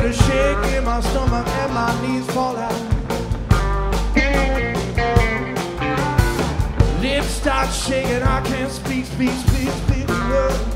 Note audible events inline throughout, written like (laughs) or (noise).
get a shake in my stomach and my knees fall out. Lips start shaking, I can't speak, speak, speak, speak a word.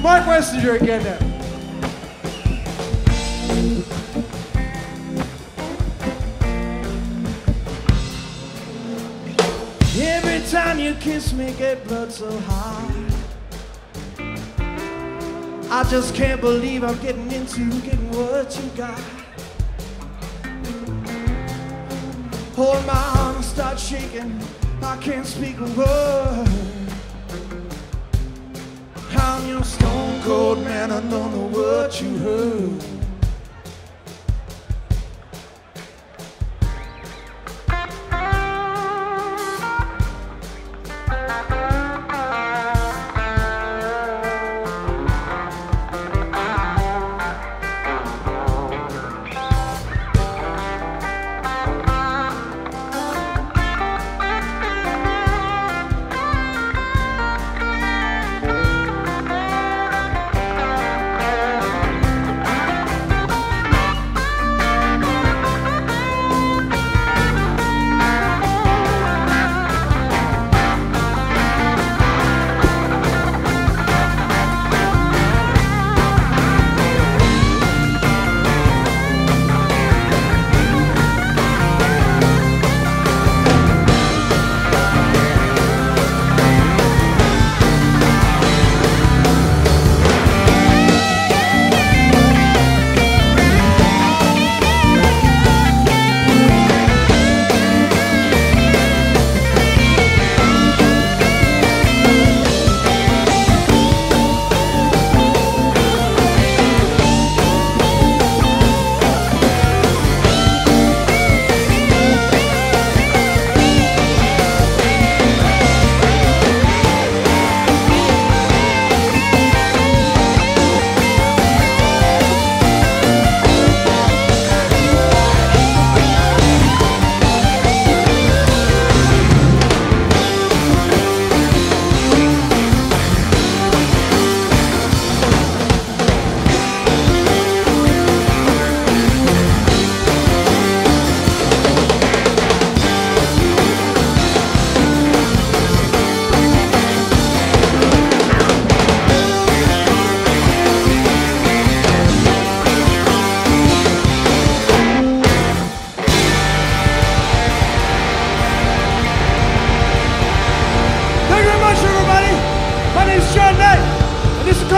Mark Wessinger again now. Every time you kiss me, get blood so high. I just can't believe I'm getting into getting what you got. Hold my arm, start shaking. I can't speak a word. I'm your stone cold man, I don't know what you heard.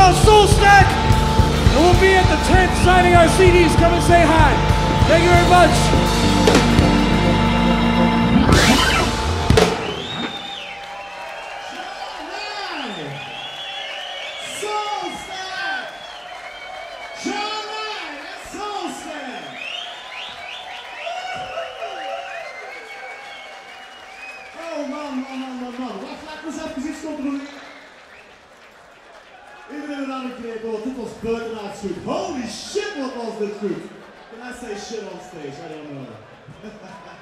out Soulstack. And we'll be at the tent signing our CDs. Come and say hi. Thank you very much. Oh, man, man, man, man, man. Wat laat me zelf gezicht stoppen doen? Iedereen een andere keer door. Dit was buitenaards goed. Holy shit, wat was dit goed. Can I say shit on stage? I don't know. (laughs)